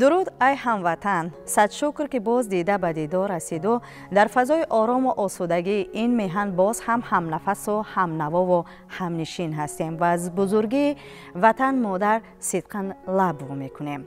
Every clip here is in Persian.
дуруд ай ҳамватан сад шукр ки боз дида ба дидор расиду дар фазои орому осудагии ин меҳан боз ҳам ҳамнафасу ҳамнавову ҳамнишин ҳастем ва аз бузургии ватан модар сидқан лаб во мекунем.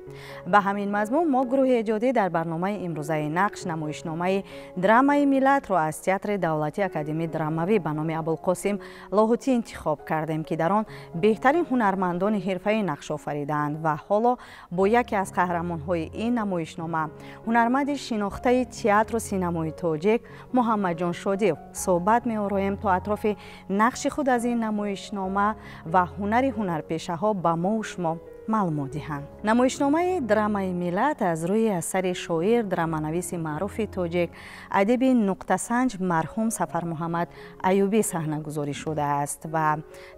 Ба ҳамин мазмун мо гурӯҳи эҷодӣ дар барномаи имрӯзаи нақш намоишномаи драмаи миллатро аз театри давлатӣ академии драмавӣ ба номи абулқосим лоҳутӣ интихоб кардем ки дар он беҳтарин ҳунармандони ҳирфаӣ нақш офаридаанд ва ҳоло бо яке аз қаҳрамон қаҳрамонҳои ин намоишнома. Ҳунарманди шинохтаи театру синамои тоҷик муҳаммадҷон шодиев суҳбат меороем то атрофи нақши худ аз ин намоишнома ва ҳунари ҳунарпешаҳо ба мову шумо маълумот диҳанд. Намоишномаи драмаи миллат аз рӯи асари шоир драманависи маъруфи тоҷик адиби нуқтасанҷ марҳум сафар муҳаммад аюбӣ саҳнагузорӣ шудааст ва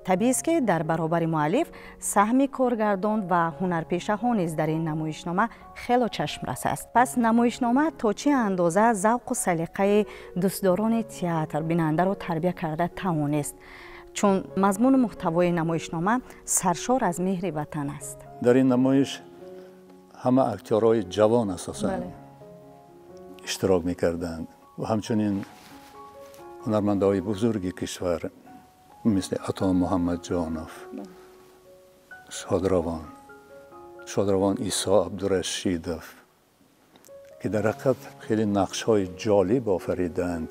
табиист ки дар баробари муаллиф саҳми коргардон ва ҳунарпешаҳо низ дар ин намоишнома хело чашмрас аст пас намоишнома то чӣ андоза завқу салиқаи дӯстдорони театр бинандаро тарбия карда тавонист چون مضمون و محتوای نمایشنامه سرشار از مهر وطن است در این نمایش همه اکتورهای جوان اساسا بله. اشتراک می‌کردند و همچنین هنرمنده های بزرگ کشور مثل عطا محمد جانف بله. شادروان شادروان ایسا عبدالرشیدف که در حقیقت خیلی نقش های جالب آفریدند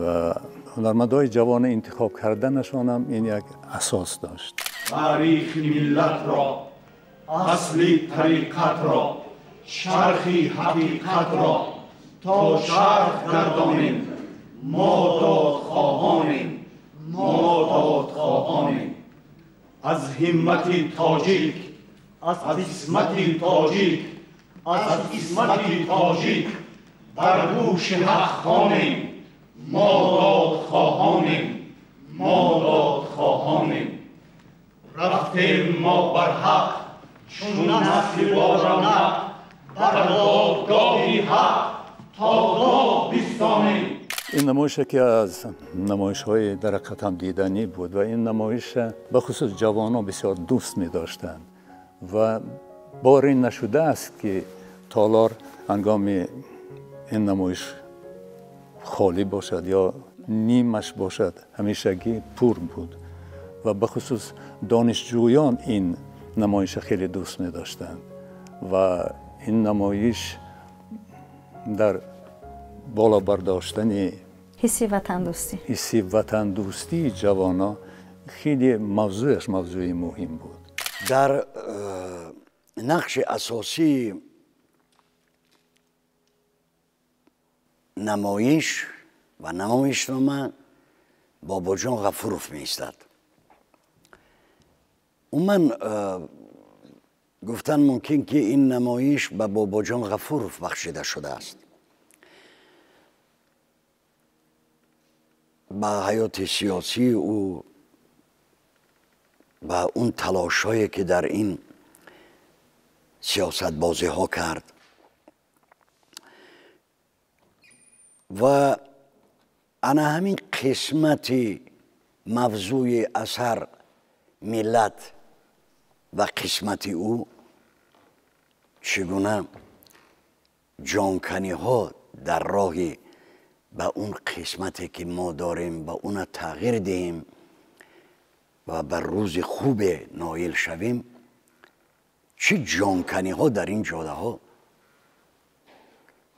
و هنرمندای جوان انتخاب کردنشان هم این یک اساس داشت تاریخ ملت را اصلی طریقت را شرخی حقیقت را تا شرخ گردانیم ما دادخواهانیم ما دادخواهانیم از همت تاجیک از قسمت تاجیک از قسمت تاجیک بر گوش حق خانیم мо додхоҳонем мо додхоҳонем рафтем мо бар ҳақ чун насли борамақ бар додгоҳи ҳақ то дод бистонем ин намоиш яке аз намоишҳои дар ҳақиқатам диданӣ буд ва ин намоиш ба хусус ҷавонон бисёр дӯст медоштанд. Ва бор ин нашудааст ки толор ҳангоми ин намоиш خالی باشد یا نیمش باشد. همیشگی پور بود. و به خصوص دانشجویان این نمایش خیلی دوست می داشتند و این نمایش در بالا برداشتن حسی وطن دوستی. حسی وطن دوستی جوانا خیلی موضوعش موضوعی مهم بود. در نقش اساسی نمایش و نمایشنامه بابا جان غفوروف می من گفتن ممکن که این نمایش به بابا جان غفوروف بخشیده شده است. با حیات سیاسی او و اون تلاشایی که در این سیاست بازی ها کرد و انا همین قسمت موضوع اثر ملت و قسمت او چگونه جانکنی ها در راه به اون قسمتی که ما داریم به اون تغییر دهیم و بر روز خوب نایل شویم چه جانکنی ها در این جاده ها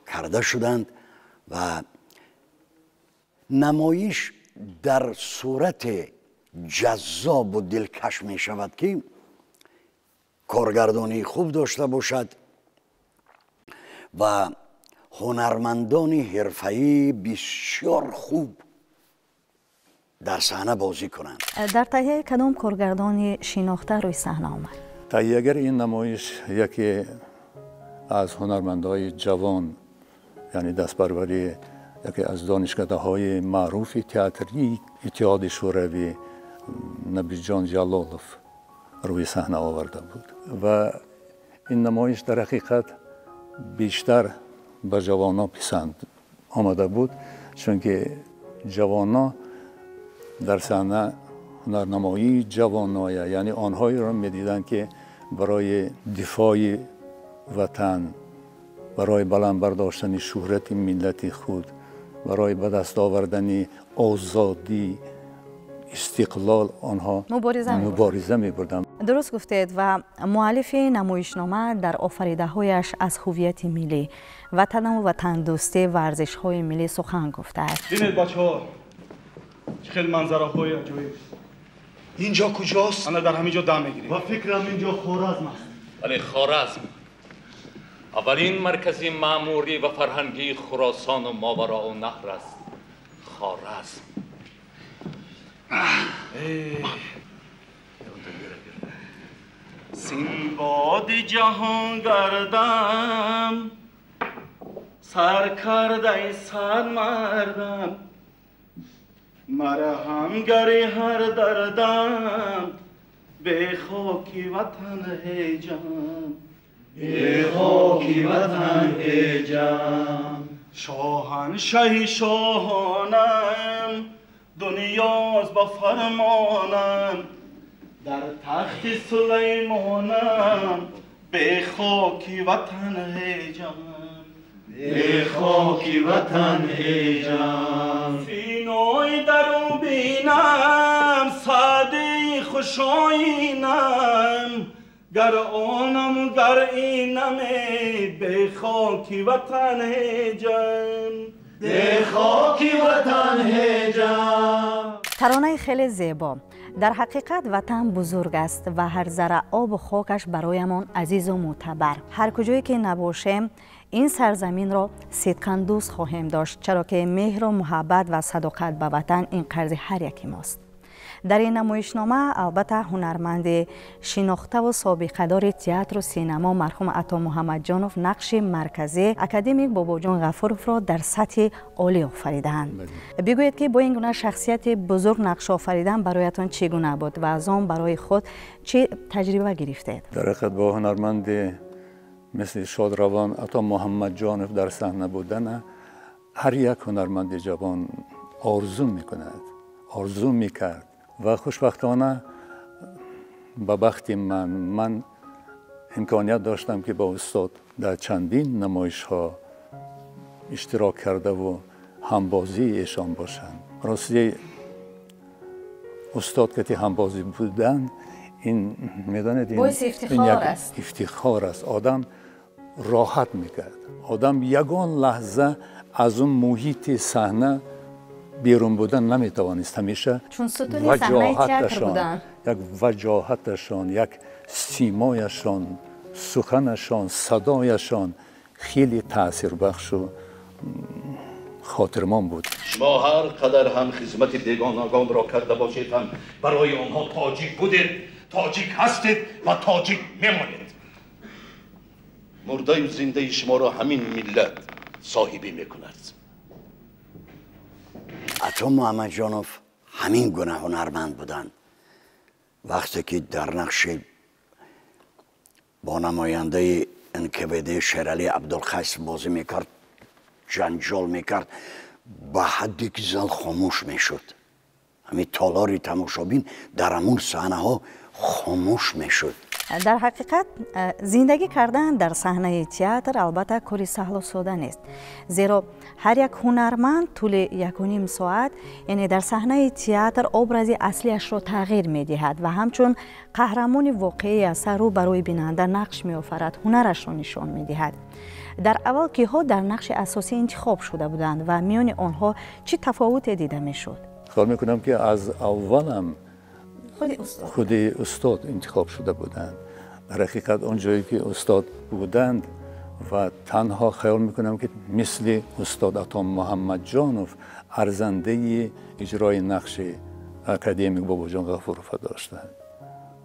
کرده شدند و نمایش در صورت جذاب و دلکش می شود که کارگردانی خوب داشته باشد و هنرمندان حرفه‌ای بسیار خوب در صحنه بازی کنند. در تهیه کدام کارگردانی شناخته روی صحنه آمد؟ تهیهگر این نمایش یکی از هنرمندای جوان یعنی دستپروری یکی از دانشکده های معروف تئاتری اتحاد شوروی نبی جان جلالوف روی صحنه آورده بود. و این نمایش در حقیقت بیشتر به جوانا پسند آمده بود چون که جوانا در صحنه هنرنمایی جوانایه یعنی آنهایی را می‌دیدند که برای دفاع وطن برای بلند برداشتن شهرت ملت خود барои ба даст овардани озодӣ истиқлол онҳо мубориза мебурданд дуруст гуфтед ва муаллифи намоишнома дар офаридаҳояш аз ҳуввияти миллӣ ватану ватандӯстӣ ва арзишҳои миллӣ сухан гуфтааст. Бинед бачаҳо чӣ хел манзараҳои аҷоиб? Инҷо куҷост? Ана дар ҳамин ҷо дам мегирем. Ва фикрам инҷо хоразм аст вале хоразм اولین مرکزی معموری و فرهنگی خراسان و ماورا و نهر است خارزم. سینباد جهان گردم سر کرده سر مردم. گری هر دردم به خاکی وطن هیجم به خاکی وطن هیجم شاهنشه شاهانم دنیاز با فرمانم در تخت سلیمانم به خاکی وطن هیجم به خاکی وطن هیجم سینوی درو بینم ساده خوشاینم گر آنم گر اینم به خاکی وطن هیجم به خاکی وطن هیجم ترانه خیلی زیبا. در حقیقت وطن بزرگ است و هر ذره آب و خاکش برایمان عزیز و معتبر. هر کجایی که نباشیم این سرزمین را صدقا دوست خواهیم داشت چرا که مهر و محبت و صداقت به وطن این قرض هر یکی ماست. در این نمایشنامه البته هنرمند شناخته و سابقه دار تئاتر و سینما مرحوم عطا محمد جانوف نقش مرکزی اکادمیک بابا جان غفورов را در سطح عالی آفریدند بله. بگویید که با این گونه شخصیت بزرگ نقش آفریدن برایتان چگونه بود و از آن برای خود چه تجربه گرفتید در حقیقت با هنرمند مثل شادروان عطا محمد جانف در صحنه بودن هر یک هنرمند جوان آرزو می‌کند آرزو می‌کرد و خوشبختانه به بخت من من امکانیت داشتم که با استاد در چندین نمایش ها اشتراک کرده و همبازی ایشان باشند. راستی استاد که همبازی بودن این می‌دانید این, افتخار است. افتخار است. آدم راحت می‌کرد. آدم یگان لحظه از اون محیط صحنه بیرون بودن نمی‌توانست همیشه چون ستون بودن. یک وجاهتشان یک سیمایشان سخنشان صدایشان خیلی تاثیر بخش و خاطرمان بود. شما هر قدر هم خدمت بیگانگان را کرده باشید هم برای آنها تاجیک بودید تاجیک هستید و تاجیک میمانید. مرده و زنده شما را همین ملت صاحبی می‌کند. ачо муҳаммадҷонов ҳамин гуна ҳунарманд буданд вақте ки дар нақши бо намояндаи нквд шералӣ абдулқасм бозӣ мекард ҷанҷол мекард ба ҳадде ки зал хомӯш мешуд. Ҳамин толори тамошобин дар ҳамун саҳнаҳо хомӯш мешуд. Дар ҳақиқат э, зиндагӣ кардан дар саҳнаи театр албатта кори саҳлу сода нест. Зеро هر یک هنرمند طول یک و نیم ساعت یعنی در صحنه تئاتر ابرازی اصلیش را تغییر می دهد و همچون قهرمان واقعی اثر رو برای بیننده نقش می آفرد هنرش را نشان می دهد در اول که ها در نقش اساسی انتخاب شده بودند و میان آنها چه تفاوت دیده می شد؟ خیال می‌کنم که از اولم خود استاد. خود استاد انتخاب شده بودند. در حقیقت اون جایی که استاد بودند ва танҳо хаёл мекунам ки мисли устод атом муҳаммадҷонов арзандаи иҷрои нақши академик бобоҷон ғафурова доштанд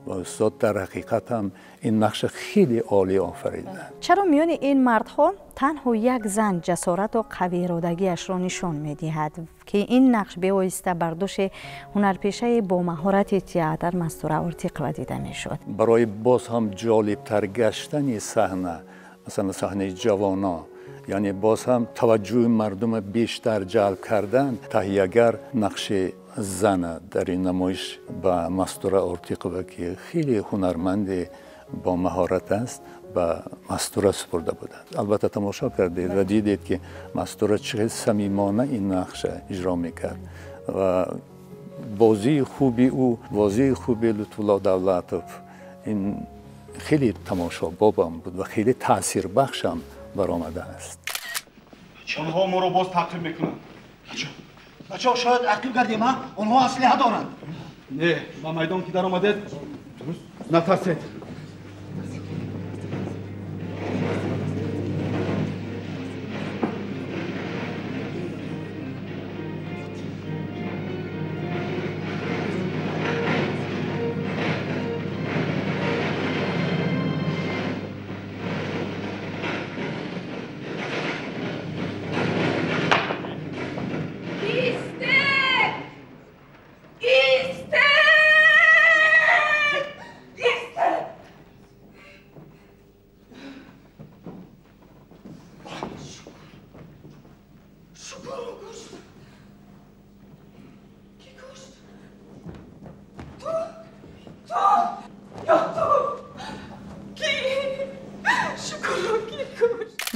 ва устод дар ҳақиқат ҳам ин нақша хеле олӣ офариданд чаро миёни ин мардҳо танҳо як зан ҷасорату қавииродагиашро нишон медиҳад ки ин нақш беоиста бардӯши ҳунарпешаи бо маҳорати театр мастура ортиқова дида мешуд. Барои боз ҳам ҷолибтар гаштани саҳна مثلا صحنه جوانا. یعنی باز هم توجه مردم بیشتر جلب کردن. تهیهگر نقش زن در این نمایش به مستوره ارتیق و که خیلی هنرمند با مهارت است به مستوره سپرده بودند. البته تماشا کردید و دیدید که مستوره چه صمیمانه این نقش اجرا می‌کرد. و بازی خوبی او بازی خوبی لطفالله دولتов این хеле тамошобобам буд ва хеле таъсирбахшам баромадааст чонҳо моро боз таъқиб мекунанд. Бачаҳо шояд ақиб гардем а онҳо аслиҳа доранд. Не ба майдон ки даромадед натарсед.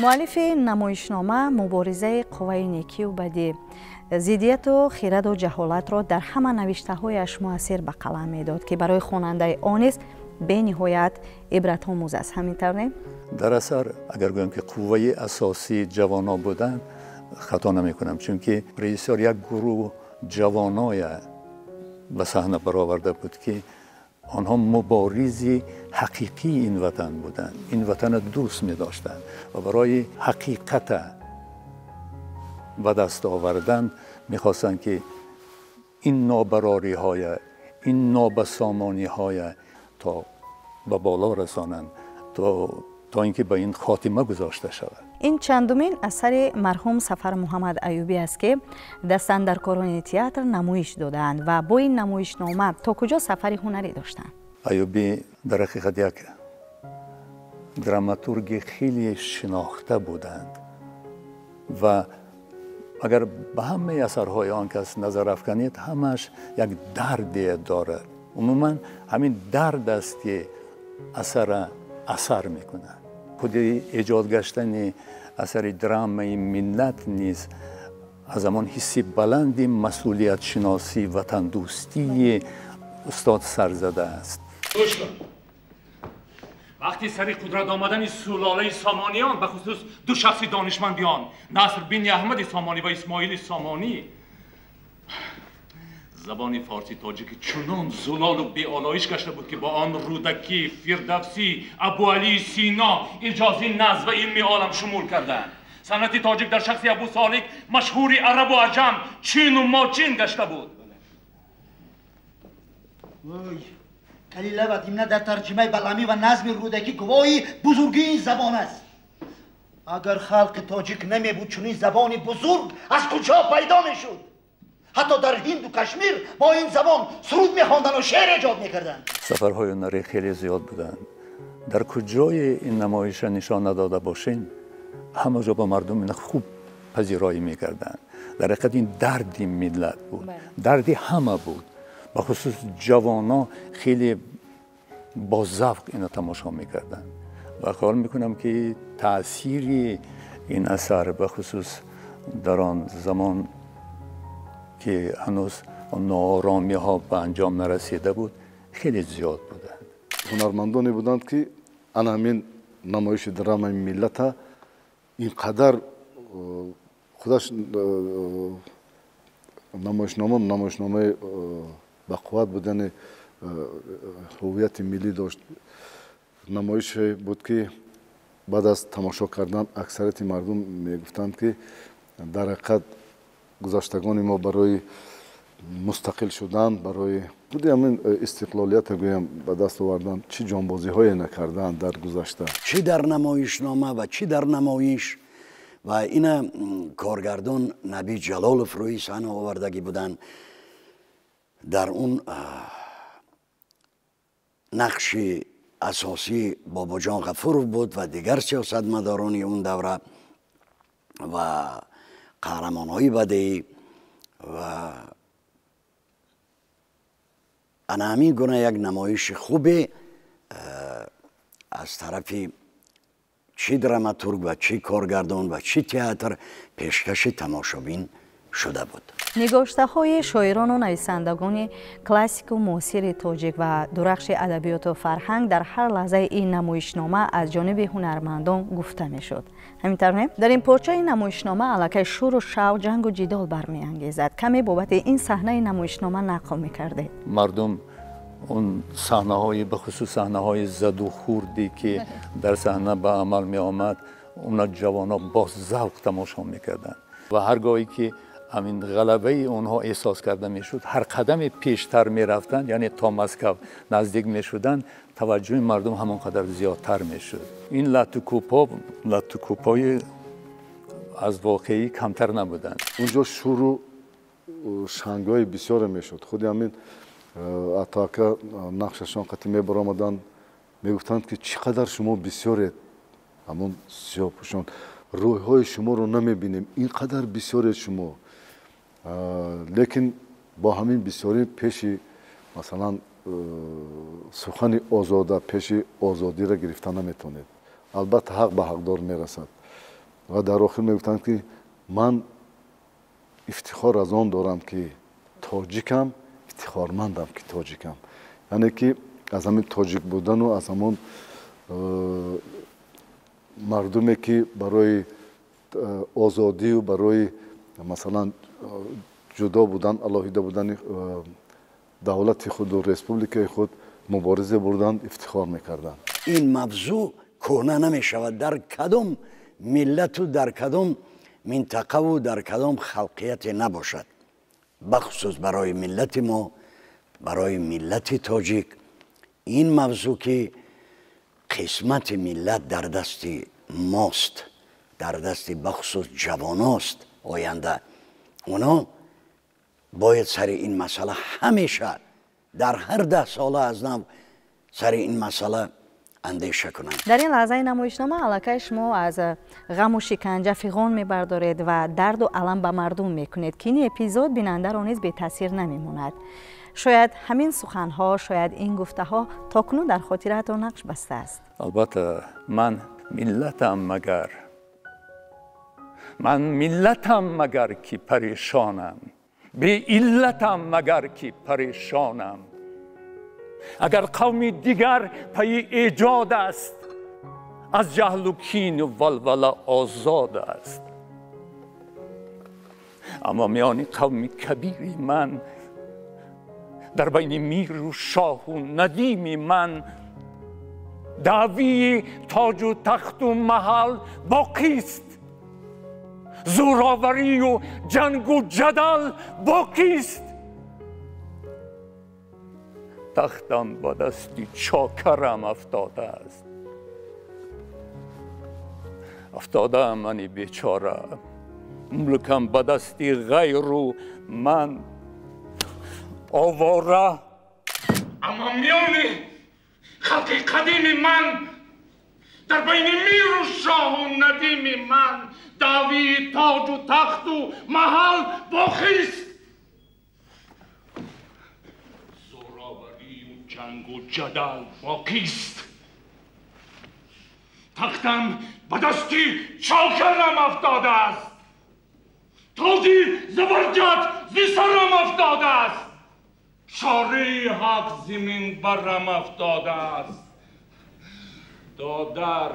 муаллифи намоишнома муборизаи қувваи некию бадӣ. зиддияту хираду ҷаҳолатро дар ҳама навиштаҳояш муассир ба қалам медод ки барои хонандаи он низ бениҳоят ибратомӯз аст. ҳаминтар не? Дар асар агар гӯям ки қувваи асосии ҷавоно буданд хато намекунам чунки режиссёр як гурӯҳ ҷавоноя ба саҳна бароварда буд ки آنها مبارزی حقیقی این وطن بودند. این وطن را دوست می داشتند و برای حقیقت و دست آوردن می‌خواستند که این نابراری های این نابسامانی های تا به بالا رسانند تا, تا اینکه به این خاتمه گذاشته شود. ин чандумин асари марҳум сафар муҳаммад аюбӣ аст ки дастандаркорони театр намоиш додаанд ва бо ин намоишнома то куҷо сафари ҳунарӣ доштанд аюбӣ дар ҳақиқат як драматурги хеле шинохта буданд ва агар ба ҳамаи асарҳои он кас назар афканед ҳамааш як дарде дорад умуман ҳамин дард аст ки асара асар мекунад خودی ایجاد گشتن اثر درام ملت نیز از همان حسی بلند مسئولیت شناسی وطن دوستی استاد سرزده است. وقتی سری قدرت آمدن سلاله سامانیان به خصوص دو شخصی دانشمندیان نصر بین احمد سامانی و اسماعیل سامانی زبان فارسی تاجیک چنان زلال و بی آلایش گشته بود که با آن رودکی فیردوسی ابو علی سینا اجازی نزد و علمی شمول کردند. سنت تاجیک در شخص ابو سالک مشهوری عرب و عجم چین و ماچین گشته بود. وای کلیله و دیمنه در ترجمه بلامی و نظم رودکی گواهی بزرگی این زبان است. اگر خلق تاجیک نمی بود چون این زبانی بزرگ از کجا پیدا می شد؟ حتی در هند و کشمیر با این زبان سرود میخواندن و شعر ایجاد می‌کردن. سفرهای نری خیلی زیاد بودن. در کجای این نمایش نشان نداده باشین همه جا با مردم خوب پذیرایی می‌کردن. در حقیقت این دردی ملت بود. بله. دردی همه بود. به خصوص جوان ها خیلی با ذوق این تماشا می‌کردن. و خیال می‌کنم که تاثیر این اثر به خصوص در آن زمان ки ҳанӯз нооромиҳо ба анҷом нарасида буд хеле зиёд буданд. Ҳунармандоне буданд ки ана ҳамин намоиши драмаи миллата ин қадар э, худаш э, намоишнома намоишномаи э, бақувват будани ҳуввияти миллӣ дошт. Намоише буд ки баъд аз тамошо кардан аксарияти мардум мегуфтанд ки дар ҳақиқат гузаштагони мо барои мустақил шудан барои худи ҳамин истиқлолията гӯям ба даст овардан чӣ ҷонбозиҳое накарданд дар гузашта? Чӣ дар намоишнома ва чӣ дар намоиш? Ва ина коргардон наби ҷалолов рӯи саҳна овардагӣ буданд дар он нақши асосӣ бобоҷон ғафуров буд ва дигар сиёсатмадорони он давра ва қаҳрамонҳои бадеӣ ва ана ҳамин гуна як намоиши хубе э, аз тарафи чӣ драматург ва чӣ коргардон ва чӣ театр пешкаши тамошобин шуда буд. Нигоштаҳои шоирону нависандагони классику муосири тоҷик ва дурахши адабиёту фарҳанг дар ҳар лаҳзаи ин намоишнома аз ҷониби ҳунармандон гуфта мешуд. همینطور در این پارچه این نمایشنامه علاقه شور و شو جنگ و جدال برمیانگیزد. کمی بابت این صحنه نمایشنامه نقل می‌کرده. مردم اون صحنه های به خصوص صحنه های زد و خوردی که در صحنه به عمل می آمد اونا جوان ها با ذوق تماشا می‌کردن. و هرگاهی که همین غلبه اونها احساس کرده می‌شد هر قدم پیشتر می‌رفتن یعنی تا مسکو نزدیک می‌شدن таваҷҷӯҳи мардум ҳамон қадар зиёдтар мешуд. Ин латтукӯпҳо латтукӯпҳои аз воқеӣ камтар набуданд. Унҷо шӯру шангҳои бисёре мешуд. Худи ҳамин атака нақшашон қатӣ мебаромаданд. Мегуфтанд ки чӣ қадар шумо бисёред ҳамон сиёҳпӯшон рӯҳҳои шуморо намебинем. Ин қадар бисёред шумо? Лекин бо ҳамин бисёрӣ пеши масалан сухани озода пеши озодиро гирифта наметавонед албатта ҳақ ба ҳақдор мерасад. Ва дар охир мегуфтанд ки ман ифтихор аз он дорам ки тоҷикам ифтихормандам ки тоҷикам. Яъне ки аз ҳамин тоҷик будану аз ҳамон мардуме ки барои озодию барои масалан ҷудо будан алоҳида будани давлати худу республикаи худ مبارزه بردند افتخار می‌کردند این موضوع کهنه نمی‌شود در کدام ملت و در کدام منطقه و در کدام خلقیت نباشد. بخصوص برای ملت ما برای ملت تاجیک. این موضوع که قسمت ملت در دست ماست در دست بخصوص جواناست آینده. اونا باید سر این مسئله همیشه در هر ده ساله از نو سر این مسئله اندیشه کنند در این لحظه نمایشنامه علاقه شما از غم و شکنجه فیغان میبردارید و درد و علم به مردم می‌کنید که این اپیزود بیننده رو نیز به تاثیر نمیموند شاید همین سخنها شاید این گفته ها تاکنون در خاطرتان نقش بسته است البته من ملتم مگر من ملتم مگر که پریشانم به علتم مگر که پریشانم اگر قومی دیگر پی ایجاد است از جهل و کین و ولوله آزاد است اما میانی قوم کبیر من در بین میر و شاه و ندیم من دعوی تاج و تخت و محل باقی است زوراوری و جنگ و جدل باقیست تختم با دستی چاکرم افتاده است. افتاده منی بیچاره. ملکم به دستی غیر و من آواره. اما میانی خلق قدیم من. در بین میر و شاه و ندیم من داوی تاج و تخت و محل باخیست زوراوری و جنگ و جدل باقیست تختم به دستی چاکرم افتاده است. تازی زبرجد زی سرم افتاده است. شاره حق زمین برم افتاده است. دادر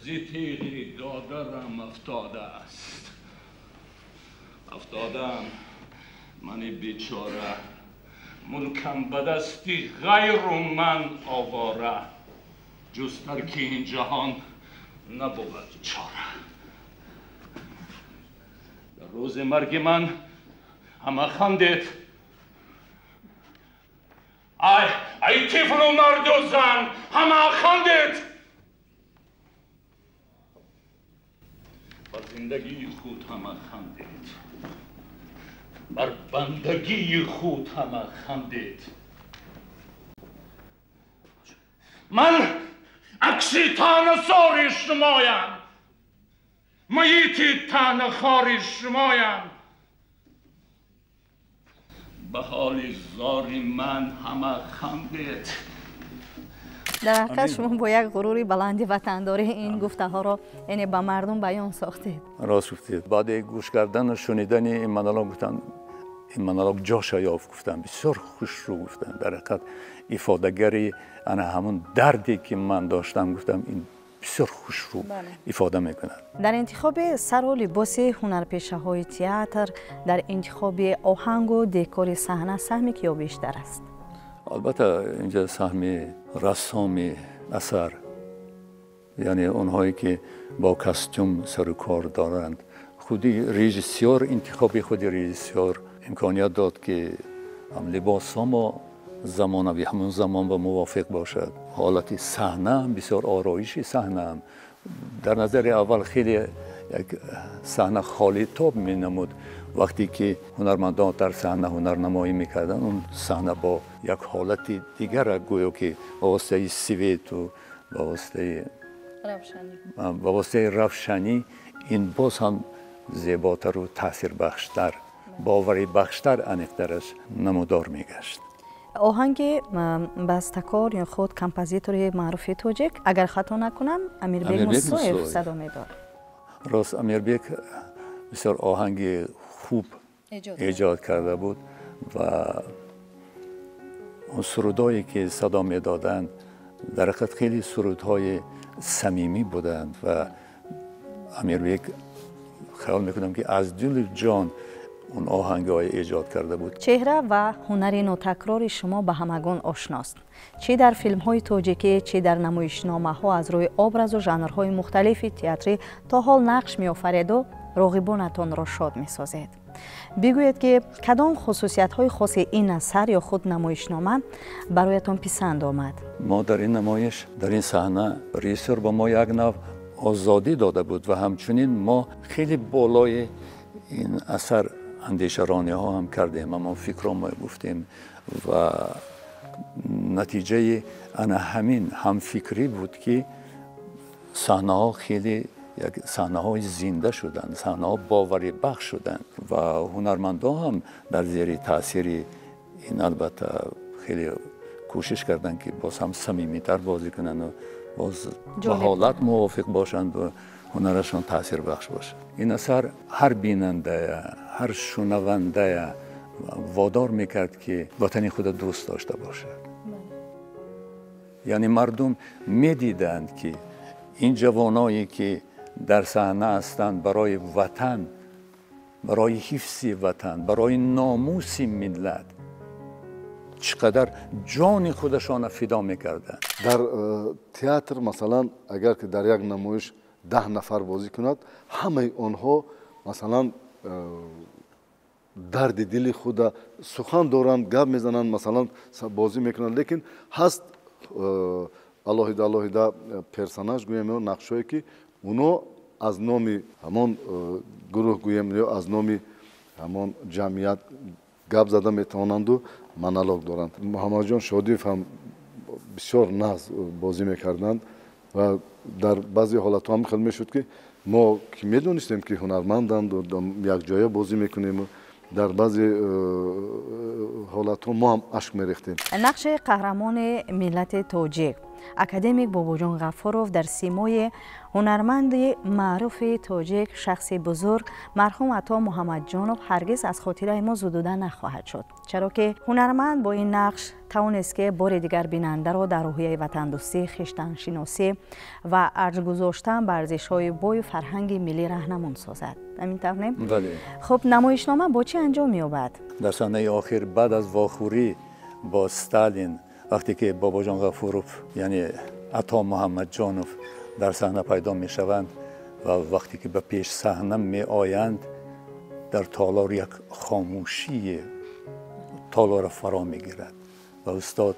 زی تیغی دادرم افتاده است. افتادم من بیچاره. ملکم به دستی غیر من آواره. جستر که این جهان نبود چاره. در روز مرگ من همه خندید. ای ای طفل و مرد و زن همه خندید. بر زندگی خود همه خندید بر بندگی خود همه خندید من عکسی تانه ساری شمایم میتی تانه خاری شمایم به حال زاری من همه خندید در حقیقت شما با یک غرور بلندی وطنداری این گفته ها رو یعنی به مردم بیان ساختید. راست گفتید. بعد گوش کردن و شنیدن این منالوگ گفتن این منالوگ جاش یافت گفتن بسیار خوش رو گفتن. در حقیقت ifodagari انا همون دردی که من داشتم گفتم این بسیار خوش رو ifade می‌کنن در انتخاب سر و لباس هنرپیشه های تئاتر در انتخاب آهنگ و دکور صحنه سهمی که بیشتر است؟ البته اینجا سهم рассоми асар яъне онҳое ки бо костюм сару кор доранд. Худи режиссёр интихоби худи режиссёр имконият дод ки либосҳомо замонавӣ ҳамон замон ба мувофиқ бошад. Ҳолати саҳнаам бисёр ороиши саҳнаам. Дар назари аввал хеле як э, саҳна холитоб менамуд. Вақте ки ҳунармандон дар саҳна ҳунарнамоӣ мекарданд он саҳна бо як ҳолати дигара гӯё ки ба воситаи свету ба воситаи ба воситаи равшанӣ ин боз ҳам зеботару таъсирбахштар боварибахштар аниқдараш намудор мегашт. Оҳанги бастакор ё худ композитори маъруфи тоҷик агар хато накунам амирбек мусоев садо медод راست امیربک بسیار آهنگ خوب ایجاد کرده بود و اون سرودایی که صدا می‌دادند در حقیقت خیلی سرودهای صمیمی بودند و امیربک خیال می‌کنم که از دل جان اون آهنگ های ایجاد کرده بود چهره و هنر نوتکرار شما به همگان آشناست چه در فیلم های توجیکی چه در نمایشنامه ها از روی آبرز و ژانرهای مختلف تئاتری تا حال نقش می آفرید و راغبانتان را شاد می سازید بگوید که کدام خصوصیت های خاص این اثر یا خود نمایشنامه برایتان پسند آمد ما در این نمایش در این صحنه ریسر با ما یک نوع آزادی داده بود و همچنین ما خیلی андешарониҳо ҳам кардем аммо фикро мо гуфтем ва натиҷаи ана ҳамин ҳамфикрӣ буд ки саҳнаҳо хеле як саҳнаҳои зинда шуданд саҳнаҳо боварибахш шуданд ва ҳунармандо ҳам дар зери таъсири ин албатта хеле кӯшиш карданд ки боз ҳам самимитар бозӣ кунанд боз ба ҳолат мувофиқ бошанд هنرشون تاثیر بخش باشه این اثر هر بیننده هر شنونده وادار می‌کرد که وطنی خود دوست داشته باشد یعنی مردم می‌دیدند که این جوانایی که در صحنه هستند برای وطن برای حفظ وطن برای ناموس ملت چقدر جان خودشان فدا می‌کردند در تئاتر مثلا اگر که در یک نمایش даҳ нафар бозӣ кунад ҳамаи онҳо масалан э, дарди дили худа сухан доранд гап мезананд масалан са- бозӣ мекунанд. Лекин ҳаст э, алоҳида алоҳида э, персонаж гӯем ё нақшҳое ки уно аз номи ҳамон гурӯҳ гӯем ё аз номи ҳамон ҷамъият гап зада метавонанду монолог доранд. Муҳаммадҷон шодиев ҳам бисёр нағз бозӣ мекарданд ва дар баъзе ҳолатҳо ҳам хел мешуд ки мо ки медонистем ки ҳунарманданду якҷоя бозӣ мекунему дар баъзе э, ҳолатҳо мо ҳам ашк мерехтем. Нақши қаҳрамони миллати тоҷик. اکادمیک بابوجان غفاروف در سیمای هنرمند معروف تاجیک شخص بزرگ مرحوم عطا محمد جانوب هرگز از خاطره ما زدوده نخواهد شد. چرا که هنرمند با این نقش توانست که بار دیگر بیننده را در روحیه وطندوستی خشتن شناسی و ارج گذاشتن بر های بوی فرهنگ ملی رهنمون سازد. همین نه؟ بله. خب نمایشنامه با چی انجام یابد؟ در سنه آخر بعد از واخوری با ستالین وقتی که باباجان غفوروف یعنی عطا محمد جانوف در صحنه پیدا می شوند و وقتی که به پیش صحنه می آیند در تالار یک خاموشی تالار فرا می گیرد و استاد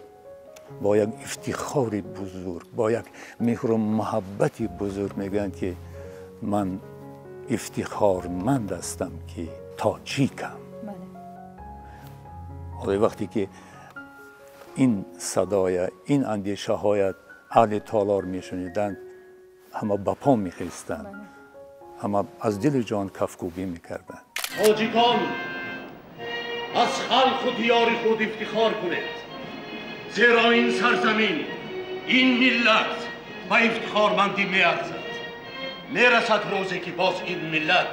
با یک افتخاری بزرگ با یک مهر و محبتی بزرگ میگن که من افتخارمند هستم که تاجیکم حالا وقتی که این صدای این اندیشه های اهل تالار میشنیدند همه به پا میخیستند. همه از دل جان کفکوبی می‌کردند. تاجیکان از خلق و دیار خود افتخار کنید. زیرا این سرزمین این ملت با افتخارمندی می ارزد می رسد روزی که باز این ملت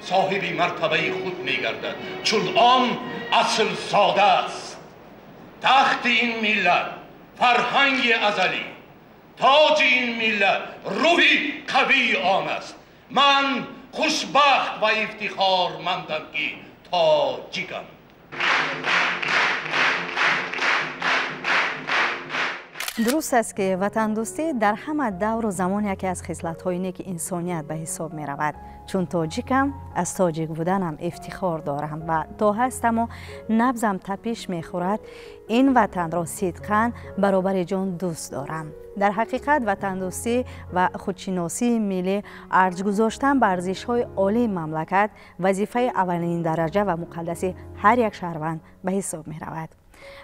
صاحب مرتبه خود می گردد چون آن اصل ساده است. تخت این ملت فرهنگ ازلی. تاج این ملت روحی قوی آن است من خوشبخت و افتخارمندم که تاجیکم درست است که وطن دوستی در همه دور و زمان یکی از خصلت های نیک انسانیت به حساب می رود چون تاجیکم از تاجیک بودنم افتخار دارم و تا هستم و نبزم تپیش می خورد این وطن را صدقا برابر جان دوست دارم. در حقیقت وطن دوستی و خودشناسی ملی ارج گذاشتن بر ارزش های عالی مملکت وظیفه اولین درجه و مقدس هر یک شهروند به حساب می رود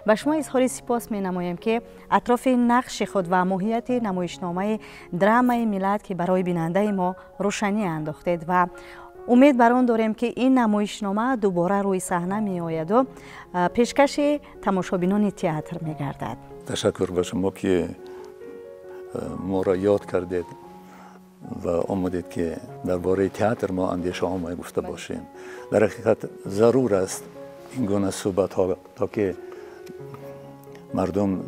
ба шумо изҳори сипос менамоем ки атрофи нақши худ ва моҳияти намоишномаи драмаи миллат ки барои бинандаи мо рӯшанӣ андохтед ва умед бар он дорем ки ин намоишнома дубора рӯи саҳна меояду пешкаши тамошобинони театр мегардад. Ташаккур ба шумо ки моро ёд кардед ва омадед ки дар бораи театр мо андешаҳомо гуфта бошем. Дар ҳақиқат зарур аст ин гуна суҳбатҳо то ки مردم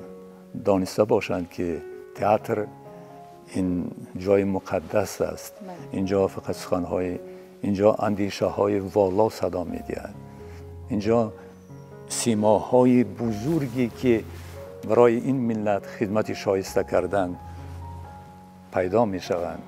دانسته باشند که تئاتر این جای مقدس است. اینجا فقط سخنهای اینجا اندیشه های والا صدا می اینجا سیماهای بزرگی که برای این ملت خدمت شایسته کردن پیدا می شوند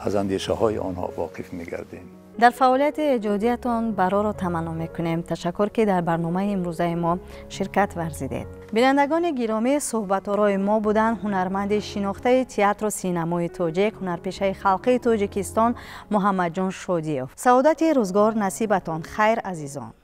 از اندیشه های آنها واقف می گردیم дар фаъолияти эҷодиятон бароро таманно мекунем. Ташаккур ки дар барномаи имрӯзаи мо ширкат варзидед. Бинандагони гиромӣ суҳбаторои мо буданд. Ҳунарманди шинохтаи театру синамои тоҷик ҳунарпешаи халқии тоҷикистон муҳаммадҷон шодиев. Саодати рӯзгор насибатон. Хайр азизон!